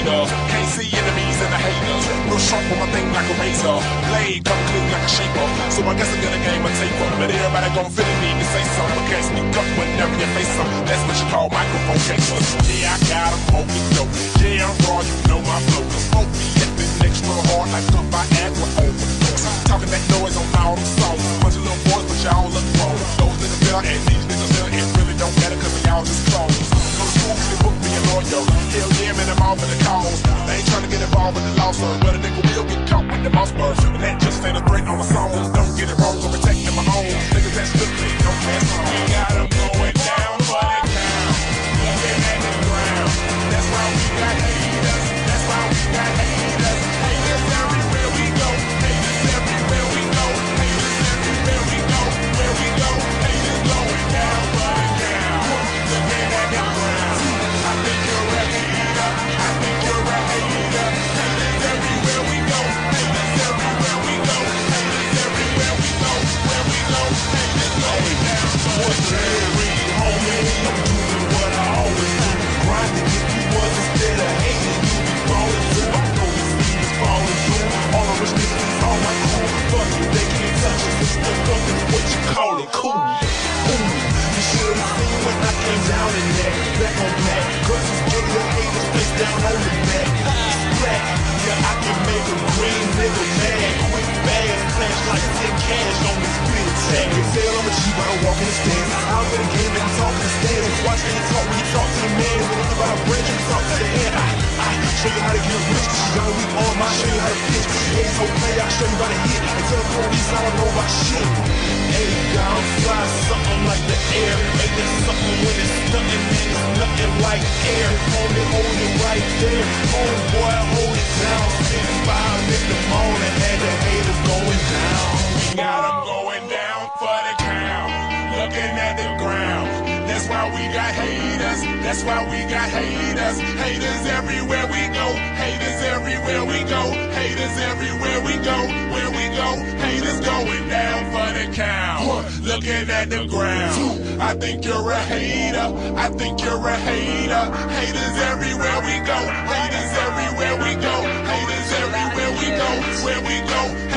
radar. Can't see enemies and the haters. No sharp on my thing like a razor. Blade come clean like a shaper. So I guess I'm gonna game a taper. But everybody gon' feel the need to say something. Can't sneak up whenever you face up. That's what you call microphone capers. Yeah, I got them open dope. Yeah, I'm raw, you know my flow. Smoke me at the extra hard like up by Aqua over. Get involved with the nigga will get caught with the mouse bird. And that just ain't a threat on my song. How to hit. And tell the police I don't know about shit. Hey, God, fly something like the air. Ain't that something when it's nothing, man? It's nothing like air. Homie, hold it right there. Homeboy, hold it down. Six, five in the morning, had the haters going down. We got 'em going down for the count. Looking at the ground. That's why we got haters. That's why we got haters. Haters everywhere we go. Haters everywhere we go. Haters everywhere go. Where we go. Haters going down for the count. Looking at the ground. I think you're a hater. I think you're a hater. Haters everywhere we go. Haters everywhere we go. Haters everywhere we go. Where we go.